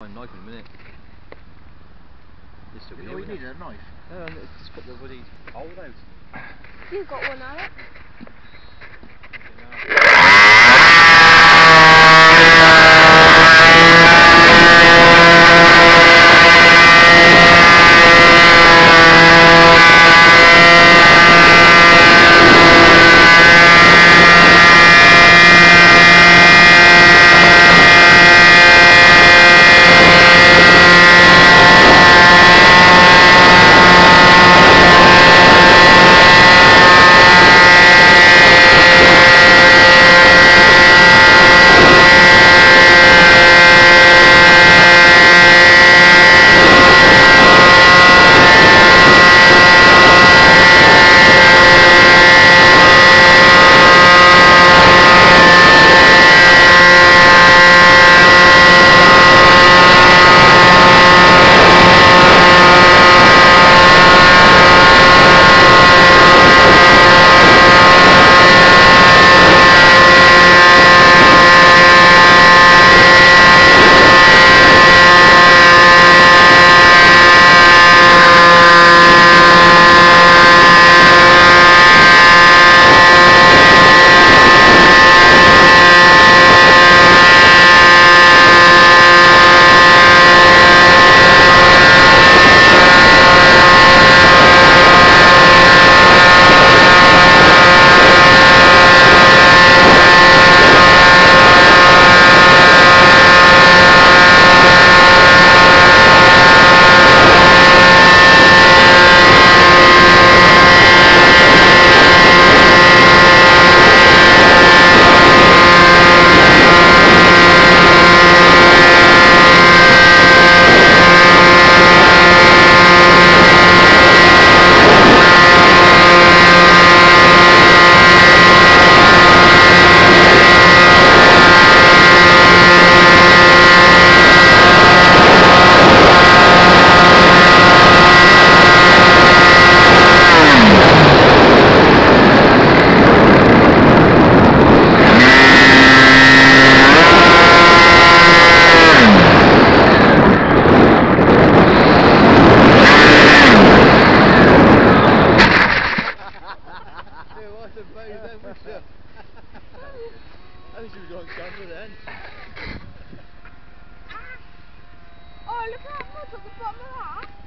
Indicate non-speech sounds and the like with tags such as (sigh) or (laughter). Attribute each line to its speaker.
Speaker 1: find a knife in a minute. This will be
Speaker 2: Oh, you need a knife.
Speaker 1: it? No, no, it's got the bloody hole out.
Speaker 3: You've got one, Alec. (laughs)
Speaker 1: I think she was on camera then.
Speaker 3: Oh, look at that mud at the bottom of that.